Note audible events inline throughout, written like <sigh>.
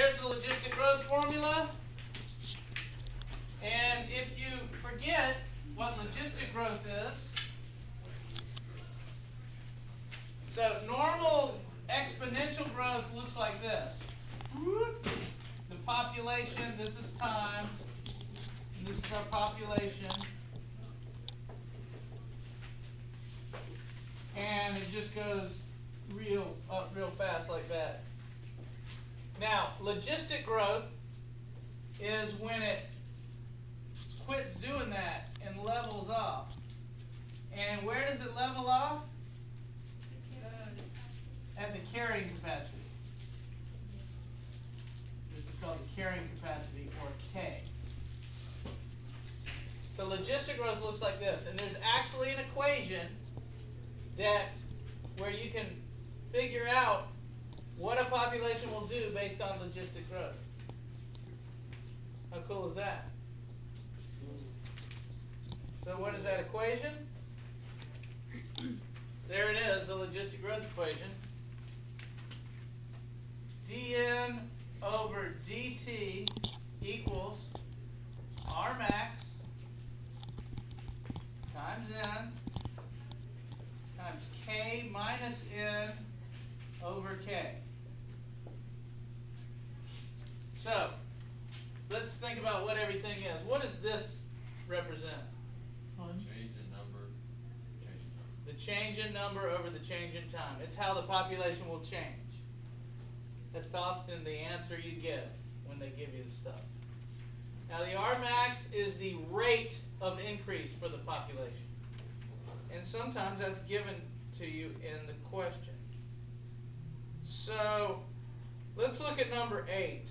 there's the logistic growth formula. And if you forget what logistic growth is, so normal exponential growth looks like this. The population, this is time, this is our population. And it just goes real up real fast like that. Now, logistic growth is when it quits doing that and levels off. And where does it level off? At the carrying capacity. This is called the carrying capacity, or K. So logistic growth looks like this, and there's actually an equation that where you can figure out population will do based on logistic growth. How cool is that? So what is that equation? There it is, the logistic growth equation. dn over dt equals r max times n times k minus n over k. So, let's think about what everything is. What does this represent? Change in number, change in time. The change in number over the change in time. It's how the population will change. That's often the answer you get when they give you the stuff. Now the R max is the rate of increase for the population. And sometimes that's given to you in the question. So let's look at number 8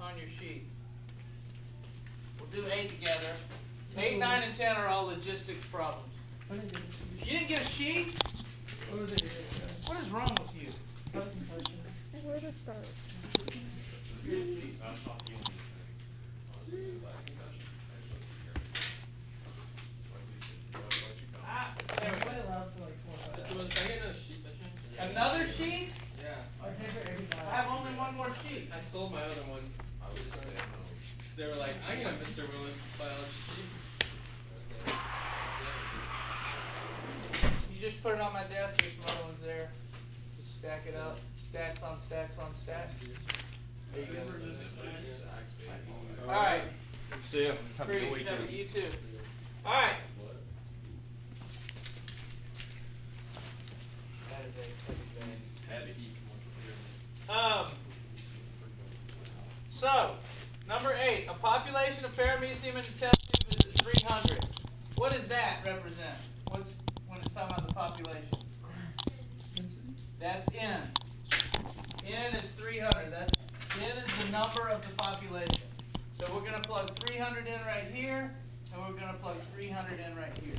on your sheet. We'll do 8 together. 8, 9, and 10 are all logistics problems. You didn't get a sheet? What is wrong with you? Where to start? That's not the only thing. Honestly, I think that's, that's what the hearing. What we should, what, what you come. Ah, there we go. Just was, I another sheet, don't you? Another sheet? Yeah. I have only one more sheet. I sold my other one. I would say. They were like, I got Mr. Willis' biology sheet. I was like, yeah. You just put it on my desk, there's some other ones there. Just stack it up, stacks on stacks on stacks. There you go. Alright, See ya. Have a good Free, weekend. you too. Alright. That is a heavy bag. Had to eat much Um, so, number eight, a population of paramecium in the test tube is 300. What does that represent? What's when it's talking about the population? That's n. n is 300. That's n is the number of the population. So we're going to plug 300 in right here, and we're going to plug 300 in right here.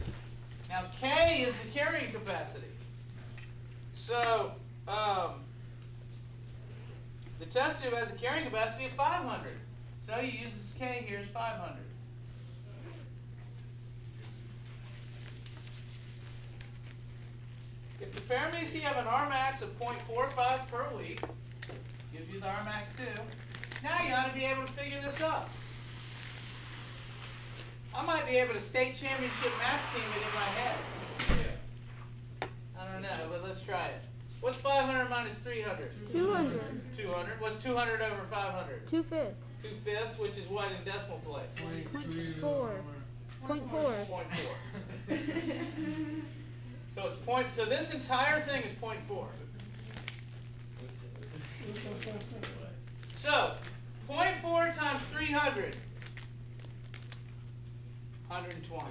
Now k is the carrying capacity. So, um, the test tube has a carrying capacity of 500. So you use this K here as 500. If the paramecium have an Rmax of 0.45 per week, gives you the Rmax too, now you ought to be able to figure this up. I might be able to state championship math team it in my head. I don't know, but let's try it. What's 500 minus 300? 200. 200. What's 200 over 500? Two fifths. 2 fifths, which is what in decimal place? Point four. Point four. Point four. so it's point. So this entire thing is point four. So, point four times 300. 120.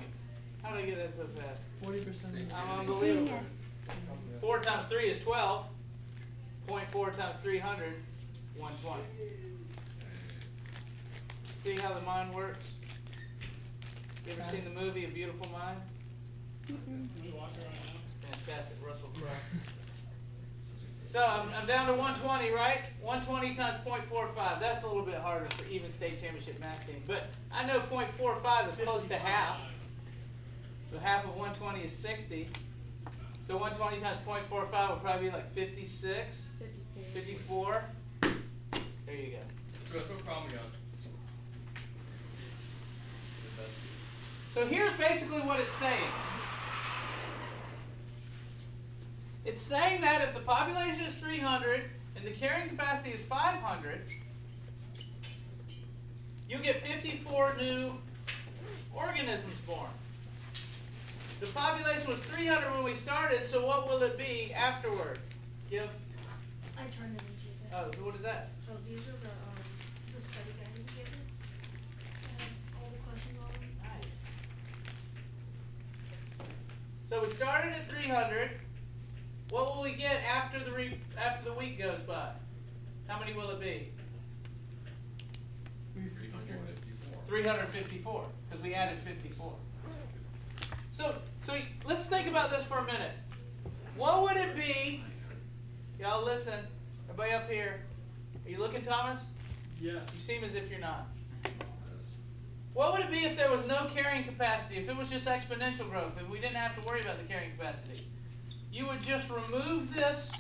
How did I get that so fast? Forty percent. I'm unbelievable. 4 times 3 is 12. 0.4 times 300, 120. See how the mind works? You ever seen the movie A Beautiful Mind? Mm-hmm. Fantastic, Russell Crowe. So I'm, I'm down to 120, right? 120 times 0.45. That's a little bit harder for even state championship math team. But I know 0.45 is close to half. So half of 120 is 60. So 120 times 0.45 will probably be like 56, 54. There you go. So let's put problem on. So here's basically what it's saying. It's saying that if the population is 300 and the carrying capacity is 500, you get 54 new organisms born. The population was 300 when we started, so what will it be afterward? Give. I turned it into this. Oh, so what is that? So these are the, um, the study guide that you gave us. And all the questions on them. Nice. So we started at 300. What will we get after the re- after the week goes by? How many will it be? Three hundred fifty-four. 354, because we added 54. So, so let's think about this for a minute. What would it be? Y'all listen. Everybody up here. Are you looking, Thomas? Yeah. You seem as if you're not. What would it be if there was no carrying capacity? If it was just exponential growth, if we didn't have to worry about the carrying capacity? You would just remove this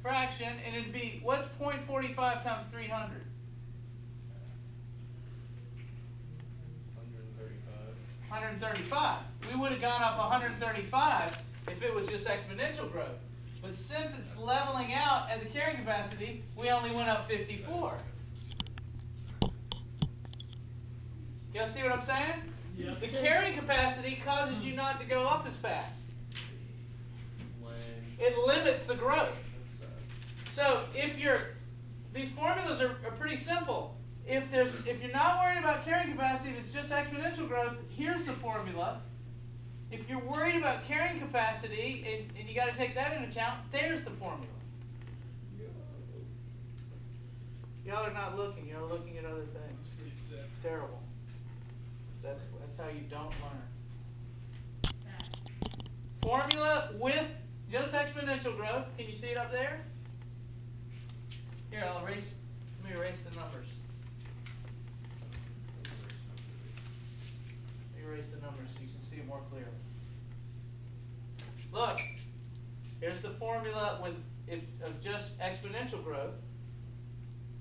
fraction, and it'd be what's 0.45 times 300? 135. We would have gone up 135 if it was just exponential growth. But since it's leveling out at the carrying capacity, we only went up 54. Y'all see what I'm saying? Yes. The carrying capacity causes you not to go up as fast. It limits the growth. So if you're, these formulas are, are pretty simple. If there's, if you're not worried about carrying capacity, if it's just exponential growth, here's the formula. If you're worried about carrying capacity and, and you got to take that into account, there's the formula. Y'all are not looking. Y'all are looking at other things. It's terrible. That's that's how you don't learn. Formula with just exponential growth. Can you see it up there? Here, I'll erase. Let me erase the numbers. Let me erase the numbers so you can see it more clearly. Look, here's the formula with if of just exponential growth.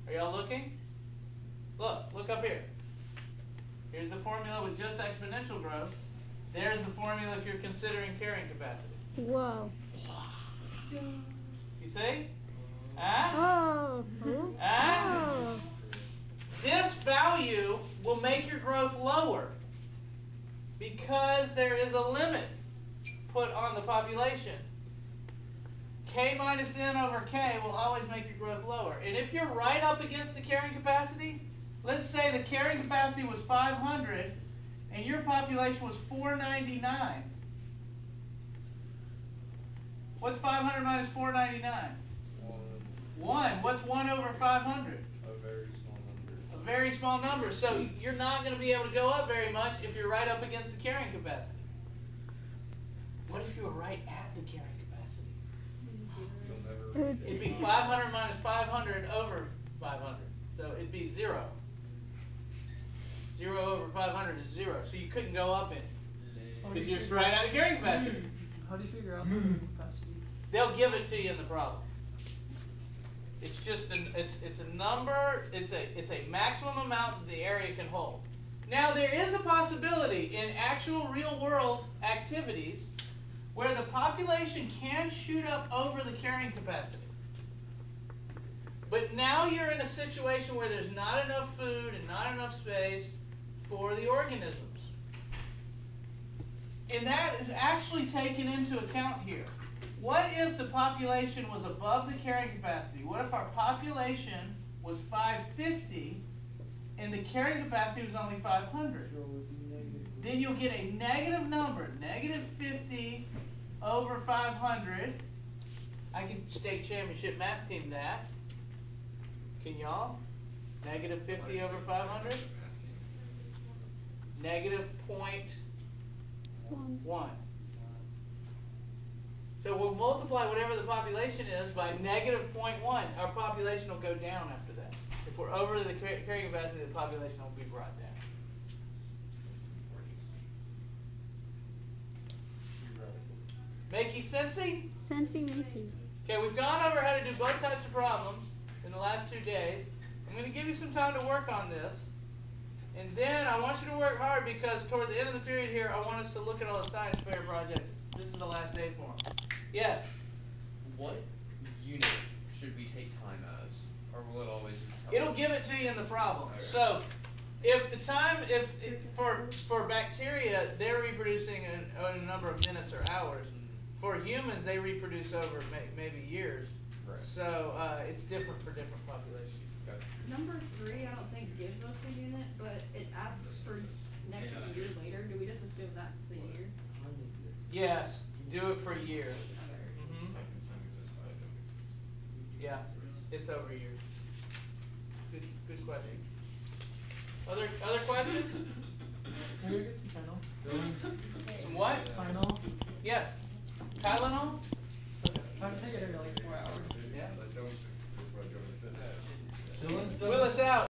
Are y'all looking? Look, look up here. Here's the formula with just exponential growth. There's the formula if you're considering carrying capacity. Whoa. You see? Huh? Oh. Ah. Oh. This value will make your growth lower because there is a limit put on the population. K minus N over K will always make your growth lower. And if you're right up against the carrying capacity, let's say the carrying capacity was 500 and your population was 499. What's 500 minus 499? one, 1. What's 1 over 500? a very small number. a very small number. So you're not going to be able to go up very much if you're right up against the carrying capacity. What if you were right at the carrying capacity? It'd be 500 minus 500 over 500. So it'd be zero. Zero over 500 is zero. So you couldn't go up it because you're right at the carrying capacity. How do you figure out <laughs> the capacity? They'll give it to you in the problem. It's just an it's it's a number. It's a it's a maximum amount that the area can hold. Now there is a possibility in actual real world activities where the population can shoot up over the carrying capacity. But now you're in a situation where there's not enough food and not enough space for the organisms. And that is actually taken into account here. What if the population was above the carrying capacity? What if our population was 550 and the carrying capacity was only 500? Then you'll get a negative number, negative 50 over 500. I can state championship math team that. Can y'all? Negative 50 over 500? Negative point 1. So we'll multiply whatever the population is by negative 0.1. Our population will go down after that. If we're over the carrying capacity, the population will be brought down. Makey sensey? Sensey Makey. Okay, we've gone over how to do both types of problems. in the last two days. I'm going to give you some time to work on this. And then I want you to work hard because toward the end of the period here, I want us to look at all the science fair projects. This is the last day for them. Yes? What unit should we take time as, or will it always just tell It'll us? give it to you in the problem. Okay. So, if the time, if, if for for bacteria, they're reproducing in, in a number of minutes or hours. For humans, they reproduce over may, maybe years. Right. So uh, it's different for different populations. Okay. Number three, I don't think gives us a unit, but it asks for next Yeah. year later. Do we just assume that's a year? Yes, do it for years. Okay. hmm Time exists, I don't exist. Yeah, it's over years. Good, good question. Other other questions? Can we get some Tylenol? Some what? Tylenol? Yes. Tylenol? I take it every like four hours. Yeah. I don't, that's what I don't exist. Dylan? Willis out.